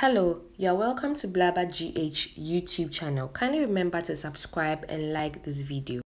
Hello, you're welcome to Blabber GH YouTube channel. Kindly remember to subscribe and like this video.